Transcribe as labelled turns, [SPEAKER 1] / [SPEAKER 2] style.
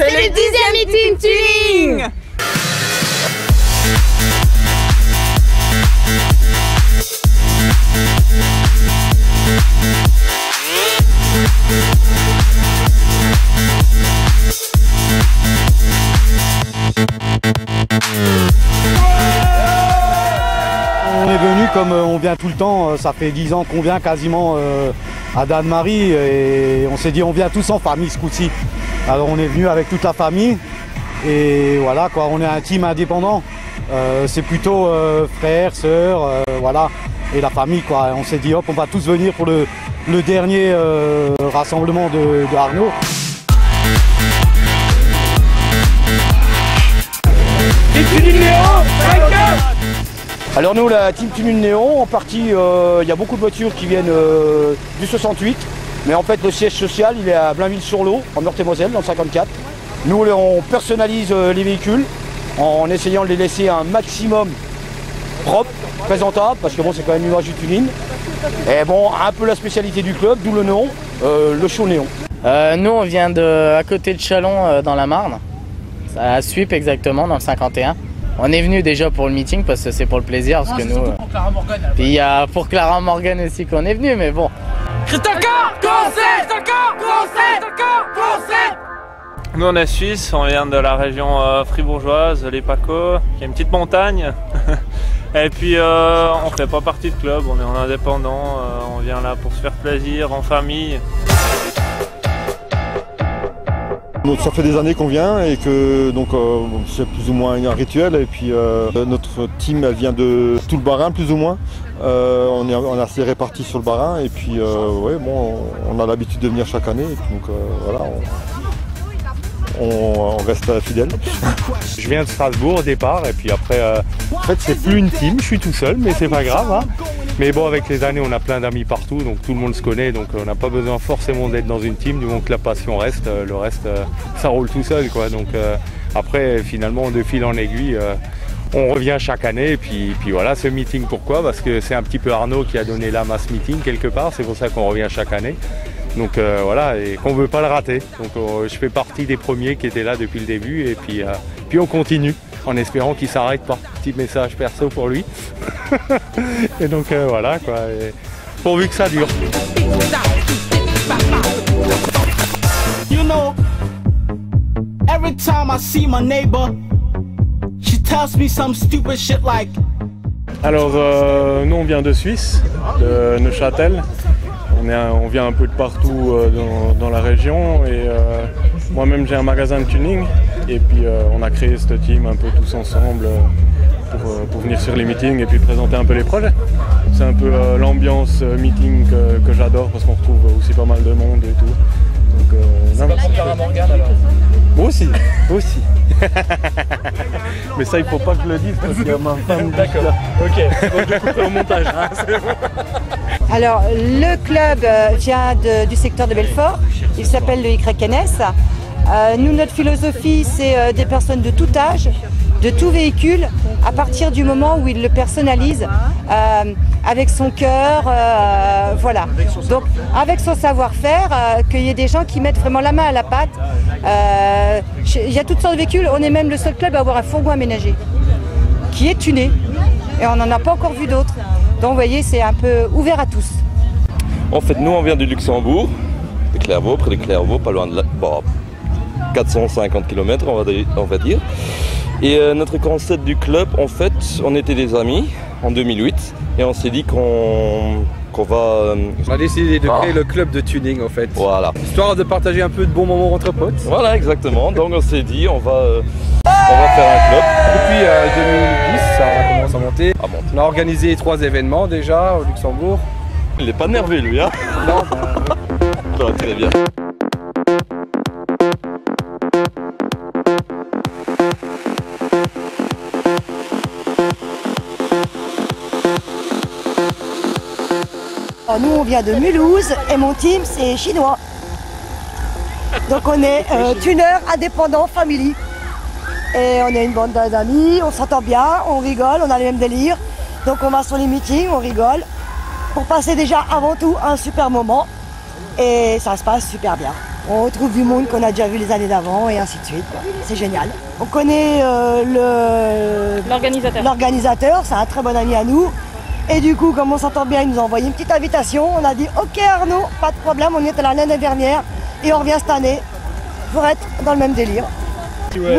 [SPEAKER 1] C'est le dixième meeting
[SPEAKER 2] On est venu comme euh, on vient tout le temps, euh, ça fait 10 ans qu'on vient quasiment euh, à Dan-Marie et on s'est dit on vient tous en famille ce coup-ci. Alors on est venu avec toute la famille et voilà quoi, on est un team indépendant. Euh, c'est plutôt euh, frères, sœurs, euh, voilà, et la famille quoi. On s'est dit hop on va tous venir pour le, le dernier euh, rassemblement de, de Arnaud.
[SPEAKER 3] Alors nous, la team Tuning Néon, en partie, euh, il y a beaucoup de voitures qui viennent euh, du 68. Mais en fait, le siège social, il est à Blainville-sur-Lot, en Meurthe-et-Moselle, dans le 54. Nous, on personnalise euh, les véhicules en essayant de les laisser un maximum propres, présentables, parce que bon, c'est quand même l'image du tuning. Et bon, un peu la spécialité du club, d'où le nom, euh, le show néon.
[SPEAKER 4] Euh, nous, on vient de à côté de Chalon, euh, dans la Marne. À Suip, exactement, dans le 51. On est venu déjà pour le meeting parce que c'est pour le plaisir. Parce que nous, Puis il y a pour Clara Morgan aussi qu'on est venu, mais bon.
[SPEAKER 5] Nous on est suisse, on vient de la région euh, fribourgeoise, les Paco, qui est une petite montagne. Et puis euh, on fait pas partie de club, on est en indépendant, euh, on vient là pour se faire plaisir, en famille.
[SPEAKER 6] Ça fait des années qu'on vient et que donc euh, c'est plus ou moins un rituel et puis euh, notre team elle vient de tout le Barin plus ou moins. Euh, on est assez répartis sur le Barin et puis ouais bon on, a l'habitude de venir chaque année donc voilà on, reste fidèle.
[SPEAKER 7] Je viens de Strasbourg au départ et puis après, en fait c'est plus une team, je suis tout seul mais c'est pas grave. hein. Mais bon avec les années on a plein d'amis partout donc tout le monde se connaît donc on n'a pas besoin forcément d'être dans une team du moment que la passion reste, euh, le reste euh, ça roule tout seul quoi. Donc euh, après finalement de fil en aiguille euh, on revient chaque année et puis, voilà ce meeting pourquoi? Parce que c'est un petit peu Arnaud qui a donné à ce meeting quelque part, c'est pour ça qu'on revient chaque année. Donc euh, voilà, et qu'on veut pas le rater. Donc euh, je fais partie des premiers qui étaient là depuis le début et puis, euh, puis on continue en espérant qu'il s'arrête pas. Petit message perso pour lui. et donc euh, voilà quoi. Et pourvu que ça dure.
[SPEAKER 8] You know, every time I see my neighbor, she tells me some stupid shit like,
[SPEAKER 9] Alors, euh, nous, on vient de Suisse, de Neuchâtel. On, est un- on vient un peu de partout euh, dans, dans la région et moi-même j'ai un magasin de tuning et puis euh, on a créé cette team un peu tous ensemble euh, pour, euh, pour venir sur les meetings et puis présenter un peu les projets. C'est un peu euh, l'ambiance meeting que, que j'adore parce qu'on retrouve aussi pas mal de monde et tout. Donc, euh, non, moi aussi, moi aussi. Mais ça, il faut pas que je le dise parce qu'il y a ma femme. D'accord. Ok. Donc je couperai au montage. hein, bon.
[SPEAKER 10] Alors, le club vient de- du secteur de Belfort. Il s'appelle le YNS. Euh, nous, notre philosophie, c'est euh, des personnes de tout âge, de tout véhicule, à partir du moment où il le personnalise euh, avec son cœur, euh, voilà. Donc, avec son savoir-faire, euh, qu'il y ait des gens qui mettent vraiment la main à la pâte. Euh, Il y a toutes sortes de véhicules. On est même le seul club à avoir un fourgon aménagé qui est tuné. Et on n'en a pas encore vu d'autres. Donc vous voyez, c'est un peu ouvert à tous.
[SPEAKER 11] En fait, nous, on vient du Luxembourg, de Clairvaux, près de Clairvaux, pas loin de là. Bon, 450 km, on va, dire- on va dire. Et euh, notre concept du club, en fait, on était des amis en 2008 et on s'est dit qu'on qu'on va. euh,
[SPEAKER 12] On a décidé de
[SPEAKER 11] Ah.
[SPEAKER 12] créer le club de tuning en fait.
[SPEAKER 11] Voilà.
[SPEAKER 12] Histoire de partager un peu de bons moments entre potes.
[SPEAKER 11] Voilà, exactement. Donc on s'est dit, on va, euh, on va faire un club.
[SPEAKER 12] Depuis euh, 2010, ça commence à monter. On a organisé trois événements déjà au Luxembourg.
[SPEAKER 11] Il n'est pas nerveux lui, hein?
[SPEAKER 12] Non,
[SPEAKER 11] Ça va très bien.
[SPEAKER 10] Nous, on vient de Mulhouse et mon team, c'est chinois. Donc on est euh, tuner indépendant family. Et on est une bande d'amis, on s'entend bien, on rigole, on a les mêmes délires. Donc on va sur les meetings, on rigole. Pour passer déjà avant tout un super moment. Et ça se passe super bien.
[SPEAKER 13] On retrouve du monde qu'on a déjà vu les années d'avant et ainsi de suite. C'est génial. On connaît euh, le-
[SPEAKER 14] L'organisateur.
[SPEAKER 13] l'organisateur, c'est un très bon ami à nous. Et du coup, comme on s'entend bien, il nous a envoyé une petite invitation. On a dit Ok Arnaud, pas de problème, on y était l'année dernière et on revient cette année pour être dans le même délire. Ouais.